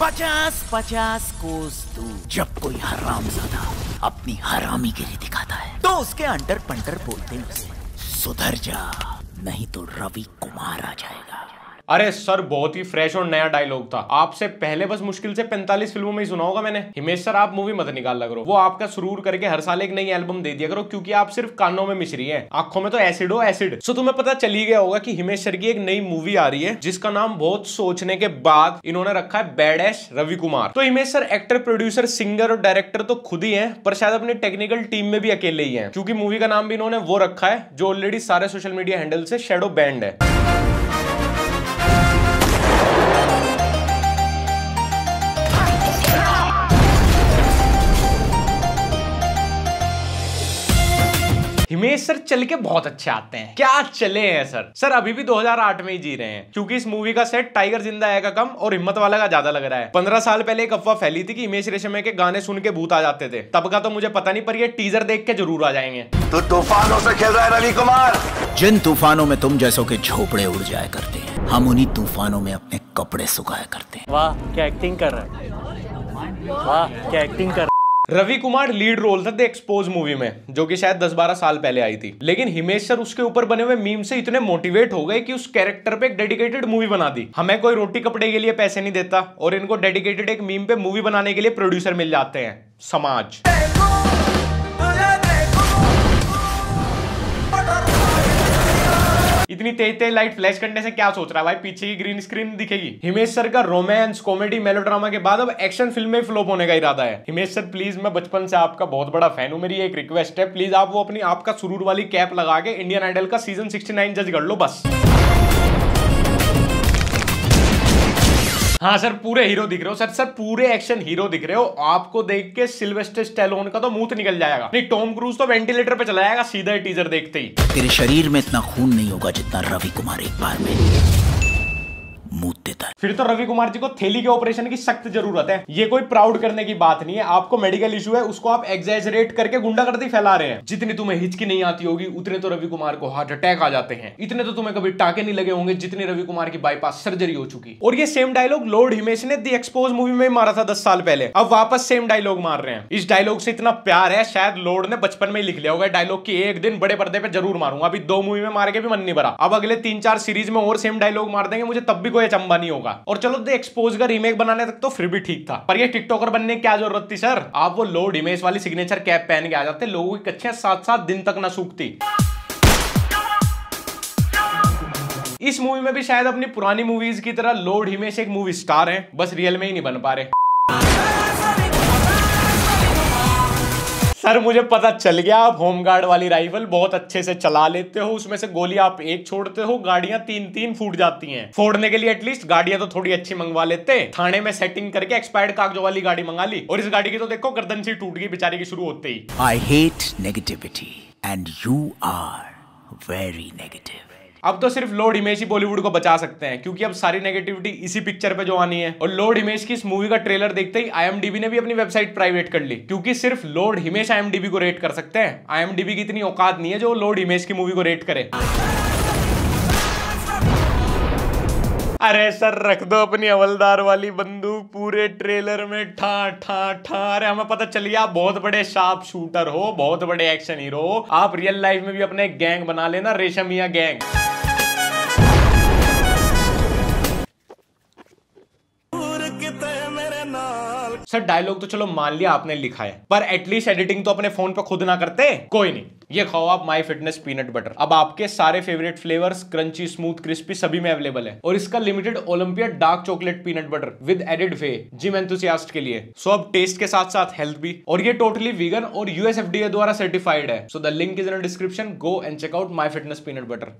पचास पचास कोस तू। जब कोई हराम हरामजादा अपनी हरामी के लिए दिखाता है तो उसके अंडर पंटर बोलते हैं उसे, सुधर जा, नहीं तो रवि कुमार आ जाएगा। अरे सर, बहुत ही फ्रेश और नया डायलॉग था। आपसे पहले बस मुश्किल से 45 फ़िल्मों में ही सुना होगा मैंने। हिमेश सर, आप मूवी मत निकाल लग रहे वो आपका सुरूर करके हर साल एक नई एल्बम दे दिया करो, क्योंकि आप सिर्फ़ कानों में मिश्री है। आँखों में तो एसिड हो एसिड सो तुम्हें पता चली गया होगा की हिमेश सर की एक नई मूवी आ रही है, जिसका नाम बहुत सोचने के बाद इन्होंने रखा है बैड रवि कुमार तो Himesh sir actor producer singer और डायरेक्टर तो खुद ही है, पर शायद अपनी टेक्निकल टीम में भी अकेले ही है। क्योंकि मूवी का नाम भी इन्होंने वो रखा है, जो ऑलरेडी सारे सोशल मीडिया हैंडल से शेडो बैंड है। हिमेश सर चल के बहुत अच्छे आते हैं। क्या चले हैं सर? सर अभी भी 2008 में ही जी रहे हैं। क्योंकि इस मूवी का सेट टाइगर ज़िंदा है का कम और हिम्मत वाला का ज़्यादा लग रहा है। पंद्रह साल पहले एक अफवाह फैली थी कि हिमेश रेशमे के गाने सुन के भूत आ जाते थे। तब का तो मुझे पता नहीं पर ये टीजर देख के ज़रूर आ जाएँगे। तो तूफानों से खेल रहा है रवि कुमार जिन तूफानों में तुम जैसों के झोपड़े उड़ जाया करते हैं हम उन्हीं तूफानों में अपने कपड़े सुखाया करते हैं। वाह क्या एक्टिंग कर रहा है? वाह क्या एक्टिंग कर रवि कुमार लीड रोल था द एक्सपोज मूवी में, जो कि शायद 10-12 साल पहले आई थी। लेकिन हिमेश सर उसके ऊपर बने हुए मीम से इतने मोटिवेट हो गए कि उस कैरेक्टर पे एक डेडिकेटेड मूवी बना दी। हमें कोई रोटी कपड़े के लिए पैसे नहीं देता और इनको डेडिकेटेड एक मीम पे मूवी बनाने के लिए प्रोड्यूसर मिल जाते हैं, समाज। इतनी तेज तेज लाइट फ्लैश करने से क्या सोच रहा है? भाई, पीछे की ग्रीन स्क्रीन दिखेगी। हिमेश सर का रोमांस कॉमेडी मेलोड्रामा के बाद अब एक्शन फ़िल्म में फ्लोप होने का इरादा है। हिमेश सर प्लीज़ मैं बचपन से आपका बहुत बड़ा फ़ैन हूँ। मेरी एक रिक्वेस्ट है प्लीज़ आप वो अपनी, आपका सुरूर वाली कैप लगा के इंडियन आइडल का सीज़न 69 जज कर लो, बस। हाँ सर, पूरे हीरो दिख रहे हो। सर सर, पूरे एक्शन हीरो दिख रहे हो। आपको देख के सिल्वेस्टर स्टेलोन का तो मुँह निकल जाएगा। नहीं, टॉम क्रूज तो वेंटिलेटर पे चला जाएगा सीधा टीजर देखते ही। तेरे शरीर में इतना खून नहीं होगा जितना रवि कुमार एक बार में। मूत देता है। फिर तो रवि कुमार जी को थैली के ऑपरेशन की सख्त ज़रूरत है। ये कोई प्राउड करने की बात नहीं है। आपको मेडिकल इशू है, उसको आप एग्जेजरेट करके गुंडागर्दी फैला रहे हैं। जितनी तुम्हें हिचकी नहीं आती होगी, उतने तो रवि कुमार को हार्ट अटैक आ जाते हैं। इतने तो तुम्हें कभी टाके नहीं लगे होंगे जितनी रवि कुमार की बाईपास सर्जरी हो चुकी। और ये सेम डायलॉग लॉर्ड हिमेश ने दी एक्सपोज मूवी में मारा था दस साल पहले। अब वापस सेम डायलॉग मार रहे हैं। इस डायलॉग से इतना प्यार है, शायद लॉर्ड ने बचपन में लिख लिया होगा। डायलॉग की एक दिन बड़े पर्दे पे ज़रूर मारूँगा। अभी दो मूवी में मार के भी मन नहीं भरा। अब अगले तीन चार सीरीज़ में और सेम डायलॉग मार देंगे, मुझे तब भी कोई अचंबा नहीं होगा। और चलो दे एक्सपोज का रीमेक बनाने तक तो फिर भी ठीक था। पर ये टिकटॉकर बनने की क्या ज़रूरत थी सर आप वो लोड इमेज वाली सिग्नेचर कैप पहन के आ जाते, लोगों की कच्चे सात सात दिन तक ना सूखती। इस मूवी में भी शायद अपनी पुरानी मूवीज़ की तरह लोड हिमेश एक मूवी स्टार है, बस रियल में ही नहीं बन पा रहे। सर, मुझे पता चल गया, आप होमगार्ड वाली राइफल बहुत अच्छे से चला लेते हो, उसमें से गोली आप एक छोड़ते हो, गाड़ियाँ तीन तीन फूट जाती हैं। फोड़ने के लिए एटलीस्ट गाड़ियाँ तो थोड़ी अच्छी मंगवा लेते थाने में सेटिंग करके एक्सपायर्ड कागजों वाली गाड़ी मंगा ली, और इस गाड़ी की तो देखो, गर्दन सी टूट गई, बेचारी की शुरू होते ही। I hate negativity and you are very negative अब तो सिर्फ़ लोड इमेज ही बॉलीवुड को बचा सकते हैं, क्योंकि अब सारी नेगेटिविटी इसी पिक्चर पे जो आनी है। और लोड इमेज की इस मूवी का ट्रेलर देखते ही आईएमडीबी ने भी अपनी वेबसाइट प्राइवेट कर ली, क्योंकि सिर्फ़ लोड हिमेश आईएमडीबी को रेट कर सकते हैं। आईएमडीबी की इतनी औकात नहीं है जो लोड इमेज की मूवी को रेट करे। अरे सर, रख दो अपनी हवलदार वाली बंदूक पूरे ट्रेलर में, ठा ठा ठा। अरे हमें पता चल गया आप बहुत बड़े शार्प शूटर हो, बहुत बड़े एक्शन हीरो आप रियल लाइफ में भी अपने गैंग बना लेना, रेशमिया गैंग सर डायलॉग तो चलो मान लिया आपने लिखा है, पर एटलीस्ट एडिटिंग तो अपने फ़ोन पर खुद ना करते। कोई नहीं। ये खाओ आप माई फिटनेस पीनट बटर अब आपके सारे favourite flavours crunchy smooth crispy सभी में अवेलेबल है। और इसका limited Olympia dark chocolate peanut butter with added whey gym enthusiast के लिए। सो अब टेस्ट के साथ साथ हेल्थ भी। और ये टोटली वीगन और यूएस द्वारा सर्टिफाइड है। So the link is in description go and check out my fitness peanut butter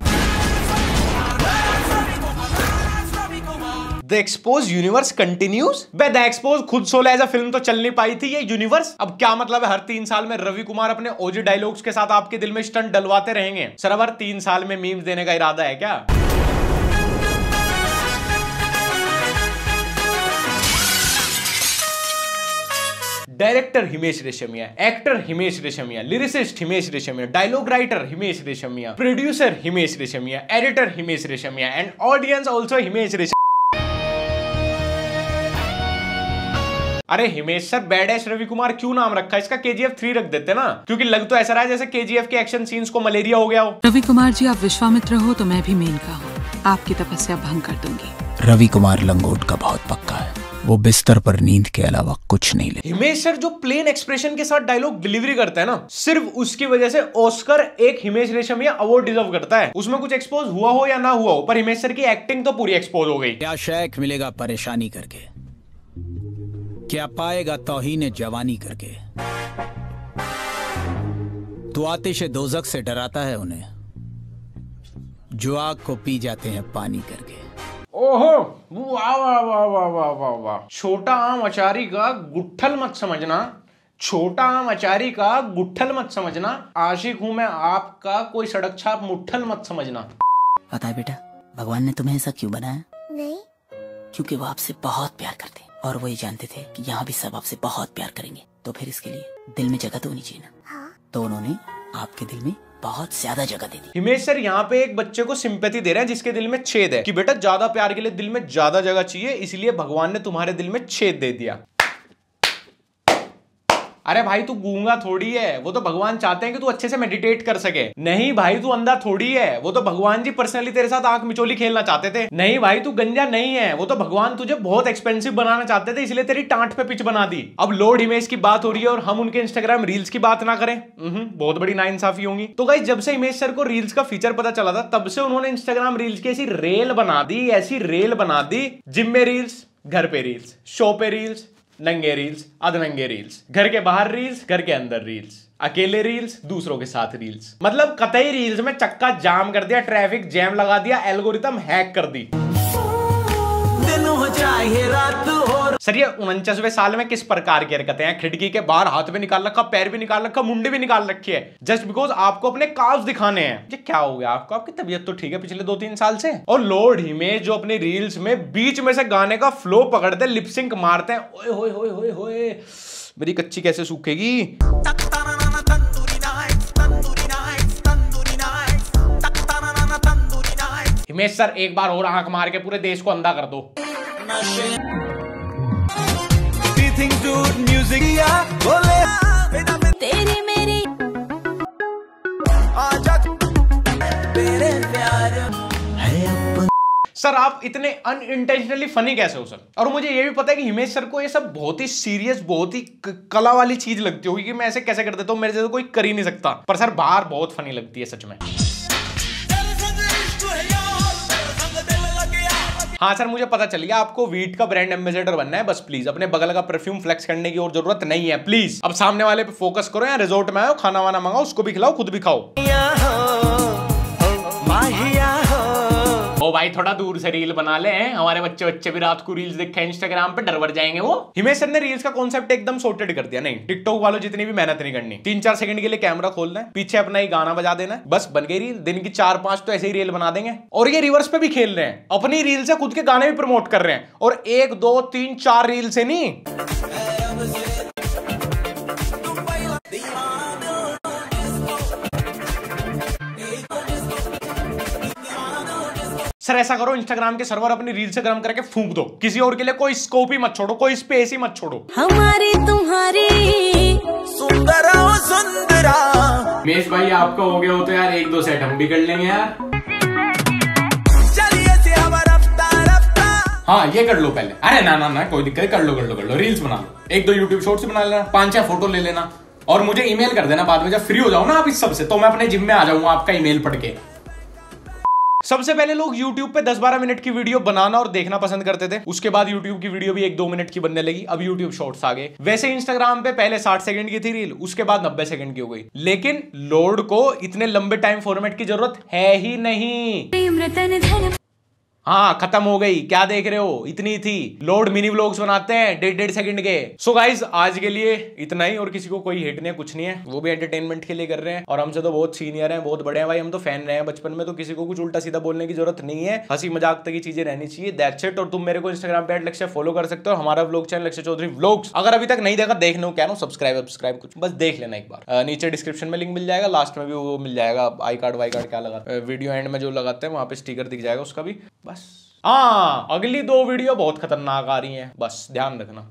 the Xpose universe continues the Xpose खुद सोला एज अ फ़िल्म तो चल नहीं पाई थी ये यूनिवर्स अब क्या मतलब है, हर तीन साल में रवि कुमार अपने ओजी डायलॉग्स के साथ आपके दिल में स्टंट डलवाते रहेंगे? सर, अब हर तीन साल में मीम्स देने का इरादा है क्या? Director Himesh Reshammiya actor Himesh Reshammiya lyricist Himesh Reshammiya dialogue writer Himesh Reshammiya producer Himesh Reshammiya editor Himesh Reshammiya and audience also Himesh Reshammiya अरे Himesh sir badass Ravi Kumar क्यों नाम रखा? है इसका के जी एफ़ थ्री रख देते ना। क्योंकि लग तो ऐसा रहा है जैसे के जी एफ़ के एक्शन सीन्स को मलेरिया हो गया हो। रवि कुमार जी आप विश्वामित्र हो तो मैं भी मेनका हूँ। आपकी तपस्या भंग कर दूँगी। रवि कुमार लंगोट का बहुत पक्का है। वो बिस्तर पर नींद के अलावा कुछ नहीं ले हिमेश सर जो प्लेन एक्सप्रेशन के साथ डायलॉग डिलीवरी करता है ना सिर्फ़ उसकी वजह से ऑस्कर एक हिमेश रेशमिया अवार्ड डिजर्व करता है। उसमें कुछ एक्सपोज हुआ हो या ना हुआ हो पर हिमेश सर की एक्टिंग तो पूरी एक्सपोज हो गई। क्या शेख मिलेगा परेशानी करके? क्या पाएगा तोहीन जवानी करके? तो आतिश दोजक से डराता है उन्हें। जो आग को पी जाते हैं पानी करके। ओहो! वाह वाह वाह वाह वाह वाह वाह छोटा आम अचारी का गुट्ठल मत समझना। छोटा आम अचारी का गुट्ठल मत समझना। आशिक हूँ मैं आपका कोई सड़क छाप मुठल मत समझना। पता है बेटा भगवान ने तुम्हें ऐसा क्यों बनाया? नहीं। क्योंकि वो आपसे बहुत प्यार करते हैं और वो ये जानते थे कि यहाँ भी सब आपसे बहुत प्यार करेंगे। तो फिर इसके लिए दिल में जगह तो होनी चाहिए ना। हाँ। तो उन्होंने आपके दिल में बहुत ज़्यादा जगह दे दी। हिमेश सर यहाँ पे एक बच्चे को सिंपैथी दे रहे हैं जिसके दिल में छेद है कि बेटा ज़्यादा प्यार के लिए दिल में ज़्यादा जगह चाहिए इसलिए भगवान ने तुम्हारे दिल में छेद दे दिया। अरे भाई, तू गूँगा थोड़ी है। वो तो भगवान चाहते हैं कि तू अच्छे से मेडिटेट कर सके। नहीं भाई, तू अंधा थोड़ी है। वो तो भगवान जी पर्सनली तेरे साथ आँख मिचोली खेलना चाहते थे। नहीं भाई, तू गंजा नहीं है। वो तो भगवान तुझे बहुत एक्सपेंसिव बनाना चाहते थे, इसलिए तेरी टांट पे पिच बना दी। अब लोड इमेज की बात हो रही है और हम उनके इंस्टाग्राम रील्स की बात ना करें। बहुत बड़ी नाइंसाफी होंगी। तो गाइस जब से हिमेश सर को रील्स का फीचर पता चला था, तब से उन्होंने इंस्टाग्राम रील्स की ऐसी रेल बना दी, ऐसी रेल बना दी जिम में रील्स घर पे रील्स शो पे रील्स नंगे रील्स अधनंगे रील्स घर के बाहर रील्स घर के अंदर रील्स अकेले रील्स दूसरों के साथ रील्स मतलब कतई रील्स में चक्का जाम कर दिया ट्रैफ़िक जैम लगा दिया एल्गोरिथम हैक कर दी। सर, ये उनचासवें साल में किस प्रकार की हरकतें हैं? खिड़की के बाहर हाथ भी निकाल रखा, पैर भी निकाल रखा, मुंडी भी निकाल रखी है। जस्ट बिकॉज़ आपको अपने काव्स दिखाने हैं। ये क्या हो गया? आपको आपकी तबीयत तो ठीक है पिछले दो तीन साल से? और लॉर्ड हिमेश जो अपनी रील्स में बीच में से गाने का फ्लो पकड़ते लिपसिंक मारते हैं, ओए, होए होए होए होए, मेरी कच्ची कैसे सूखेगी? हिमेश सर, एक बार और आँख मार के पूरे देश को अंधा कर दो। सर, आप इतने अन इंटेंशनली फनी कैसे हो, सर? और मुझे ये भी पता है कि हिमेश सर को ये सब बहुत ही सीरियस बहुत ही कला वाली चीज़ लगती होगी कि मैं ऐसे कैसे कर देता हूँ, मेरे से तो कोई कर ही नहीं सकता। पर सर बाहर बहुत फनी लगती है, सच में। हाँ सर, मुझे पता चल गया, आपको वीट का ब्रांड एम्बेसडर बनना है। बस प्लीज़ अपने बगल का परफ्यूम फ्लेक्स करने की और ज़रूरत नहीं है। प्लीज़ अब सामने वाले पे फोकस करो या रिजोर्ट में आओ खाना वाना मंगाओ, उसको भी खिलाओ, खुद भी खाओ। भाई, थोड़ा दूर से रील बना ले हमारे बच्चे बच्चे भी रात को रील्स देखे इंस्टाग्राम पे डर बर जाएँगे वो। हिमेश सर ने रील्स का कॉन्सेप्ट एकदम सॉर्टेड कर दिया, नहीं टिकटॉक वालों जितनी भी मेहनत नहीं करनी तीन चार सेकंड के लिए कैमरा खोलना पीछे अपना ही गाना बजा देना बस बन गई रील दिन की चार पाँच तो ऐसे ही रील बना देंगे। और ये रिवर्स पे भी खेल रहे हैं, अपनी रील से खुद के गाने भी प्रमोट कर रहे हैं, और एक, दो, तीन, चार रील से नहीं। सर ऐसा करो इंस्टाग्राम के सर्वर अपनी रील से गर्म करके फूंक दो। किसी और के लिए कोई स्कोप ही मत छोड़ो कोई स्पेस ही मत छोड़ो। हमारी तुम्हारी मेष भाई आपका हो गया हो तो यार एक दो सेट हम भी कर लेंगे यार। हाँ ये कर लो पहले। अरे ना ना ना कोई दिक्कत कर लो कर लो कर लो। रील्स बना लो। एक दो यूट्यूब शॉर्ट्स बना लेना। पाँच छह फ़ोटो ले लेना। और मुझे ईमेल कर देना बाद में जब फ्री हो जाओ ना आप इस सबसे तो मैं अपने जिम में आ जाऊँगा आपका ईमेल पढ़ के। सबसे पहले लोग YouTube पे 10-12 मिनट की वीडियो बनाना और देखना पसंद करते थे। उसके बाद YouTube की वीडियो भी एक दो मिनट की बनने लगी। अब YouTube शॉर्ट्स आ गए। वैसे Instagram पे पहले 60 सेकंड की थी रील उसके बाद 90 सेकंड की हो गई। लेकिन लोड को इतने लंबे टाइम फॉर्मेट की ज़रूरत है ही नहीं। हाँ खत्म हो गई। क्या देख रहे हो? इतनी थी। लोड मिनी व्लॉग्स बनाते हैं डेढ़ डेढ़ सेकंड के। सो so गाइज़ आज के लिए इतना ही, और किसी को कोई हिट नहीं कुछ नहीं है। वो भी एंटरटेनमेंट के लिए कर रहे हैं, और हमसे तो बहुत सीनियर हैं, बहुत बड़े हैं भाई। हम तो फ़ैन रहे हैं बचपन में तो किसी को कुछ उल्टा सीधा बोलने की ज़रूरत नहीं है। हँसी मज़ाक तक की चीज़ें रहनी चाहिए। दैट्स इट और तुम मेरे को इंस्टाग्राम पे लक्ष्य फॉलो कर सकते हो हमारा व्लॉग चैनल लक्ष्य चौधरी व्लॉग्स अगर अभी तक नहीं देखा देखने क्या नो सब्सक्राइब सब्सक्राइब कुछ। बस देख लेना एक बार। नीचे डिस्क्रिप्शन में लिंक मिल जाएगा लास्ट में भी वो मिल जाएगा। आई कार्ड वाई कार्ड क्या लगा? वीडियो एंड में जो लगाते हैं, वहाँ पे स्टिकर दिख जाएगा उसका भी। बस हाँ अगली दो वीडियो बहुत खतरनाक आ रही हैं। बस ध्यान रखना।